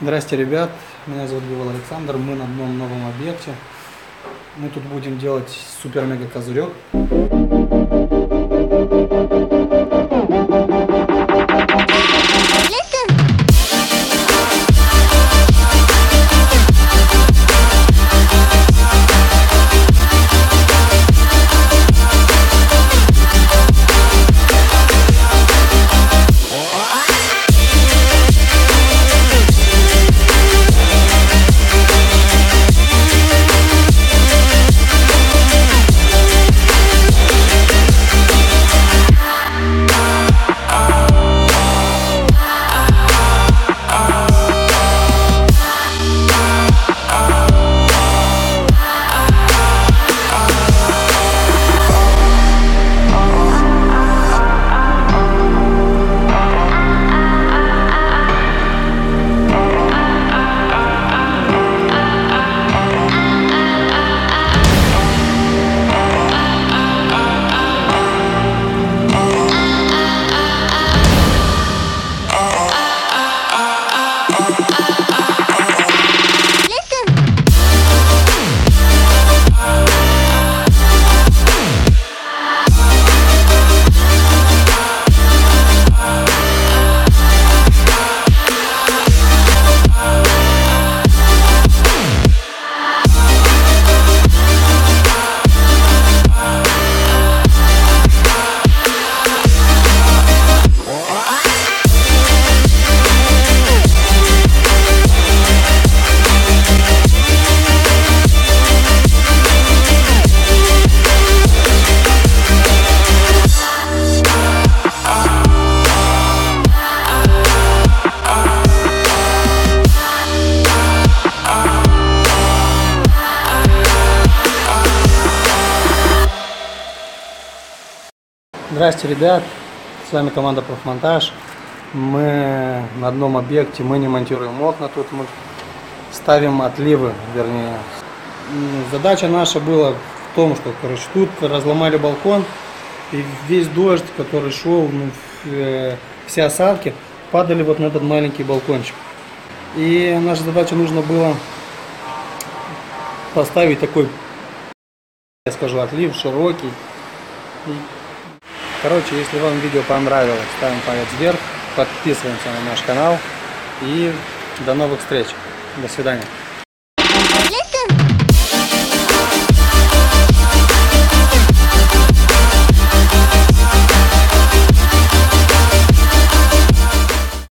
Здрасте, ребят. Меня зовут Гивол Александр. Мы на одном новом объекте. Мы тут будем делать супер-мега козырек. Здрасте, ребят. С вами команда Профмонтаж. Мы на одном объекте, мы не монтируем окна, тут мы ставим отливы, вернее. Задача наша была в том, что, короче, тут разломали балкон, и весь дождь, который шел, ну, э, все осадки падали вот на этот маленький балкончик. И наша задача нужно было поставить такой, я скажу, отлив широкий. Короче, если вам видео понравилось, ставим палец вверх, подписываемся на наш канал и до новых встреч. До свидания.